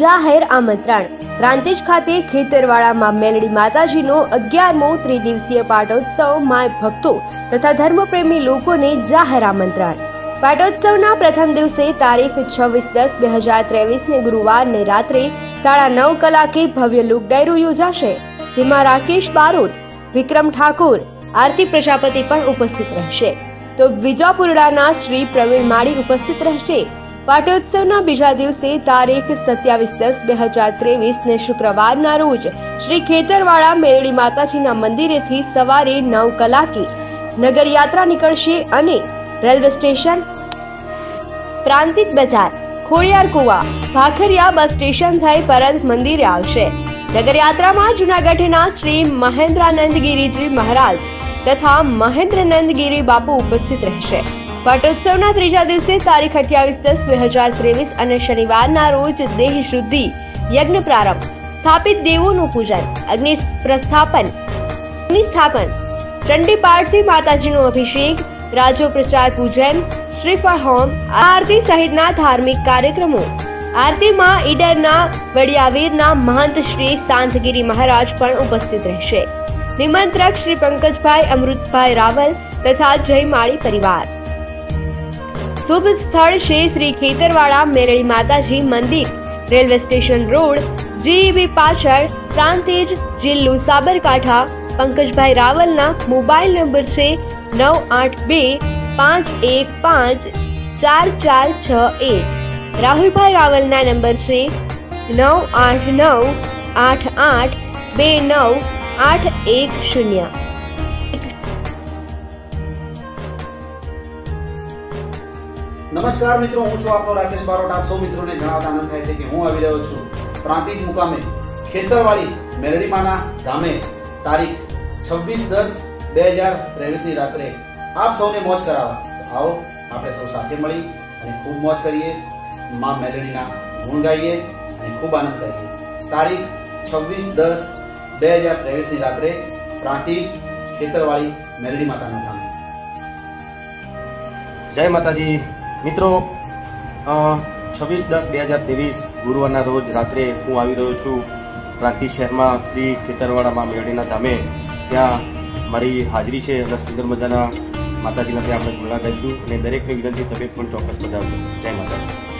જાહેર આમંત્રણ. પ્રાંતિજ ખાતે ખેતરવાડામાં મેલડી માતાજીનો અગિયારમો ત્રિદિવસીય પાટોત્સવ માય ભક્તો તથા ધર્મપ્રેમી લોકોને જાહેર આમંત્રણ. પાટોત્સવના પ્રથમ દિવસે તારીખ છવ્વીસ દસ બે હજાર ત્રેવીસને ગુરુવારને રાત્રે સાડા નવ કલાકે ભવ્ય લોક ડાયરો યોજાશે. જેમાં રાકેશ બારોટ, વિક્રમ ઠાકોર, આરતી પ્રજાપતિ પણ ઉપસ્થિત રહેશે. તો વિજાપુરડાના શ્રી પ્રવીણ માળી ઉપસ્થિત રહેશે. પાટોત્સવના બીજા દિવસે તારીખ સત્યાવીસ દસ બે હજાર ત્રેવીસ ને શુક્રવારના રોજ શ્રી ખેતરવાડા મેરડી માતાજીના મંદિરેથી સવારે નવ કલાકે નગર યાત્રા નીકળશે અને રેલવે સ્ટેશન, પ્રાંતિક બજાર, ખોડિયાર કુવા, ભાખરિયા બસ સ્ટેશન થઈ પરત મંદિરે આવશે. નગરયાત્રામાં જૂનાગઢના શ્રી મહેન્દ્રાનંદગીરીજી મહારાજ તથા મહેન્દ્રનંદગીરી બાપુ ઉપસ્થિત રહેશે. પાટોત્સવના ત્રીજા દિવસે તારીખ અઠ્યાવીસ દસ બે હજાર ત્રેવીસ અને શનિવારના રોજ દેહ શુદ્ધિ યજ્ઞ પ્રારંભ. સ્થાપિત દેવોનું પૂજન, અગ્નિ પ્રસ્થાપન સ્થાપન ચંડી પાઠથી માતાજીનો અભિષેક રાજો પ્રચાર પૂજન શ્રીફળ હોમ આરતી સહિતના ધાર્મિક કાર્યક્રમો. આરતીમાં ઈડરના, વડિયાવીરના મહંત શ્રી સાંતગીરી મહારાજ પણ ઉપસ્થિત રહેશે. નિમંત્રક શ્રી પંકજભાઈ અમૃતભાઈ રાવલ તથા જય માળી પરિવાર. શુભ સ્થળ છે શ્રી ખેતરવાડા મેરળી માતાજી મંદિર. રેલવે સ્ટેશન રોડ જીઈબી પાછળ, પ્રાંતિજ, જિલ્લો સાબરકાંઠા. પંકજભાઈ રાવલના મોબાઈલ નંબર છે નવ આઠ બે પાંચ એક પાંચ ચાર ચાર છ એક. રાહુલભાઈ રાવલના નંબર છે નવ આઠ નવ આઠ આઠ બે નવ આઠ એક શૂન્ય. નમસ્કાર મિત્રો, હું છું આપનો રાકેશ બારોટ. આપ સૌ મિત્રોને જણાવતા આનંદ થાય છે કે હું આવી રહ્યો છું પ્રાંતિજ મુકામે, ખેતરવાડી, મેલડીમાના ગામે. તારીખ છવ્વીસ દસ બે હજાર ત્રેવીસની રાત્રે આપ સૌને મોજ કરાવવા. આવો, આપણે સૌ સાથે મળી અને ખૂબ મોજ કરીએ. માં મેલડીના ગુણ ગાઈએ અને ખૂબ આનંદ કરીએ. તારીખ છવ્વીસ દસ બે હજાર ત્રેવીસની રાત્રે પ્રાંતિજ, ખેતરવાડી, મેલડી માતાના ગામે. જય માતાજી. મિત્રો છવ્વીસ દસ બે હજાર ત્રેવીસ ગુરુવારના રોજ રાત્રે હું આવી રહ્યો છું પ્રાંતિ શહેરમાં શ્રી ખેતરવાડામાં મેળીના ધામે. ત્યાં મારી હાજરી છે અને સુંદર મજાના માતાજીના ત્યાં આપણે ગુણા ગાઈશું અને દરેકને વિનંતી, તમે પણ ચોક્કસ બજાવજો જય માતાજી.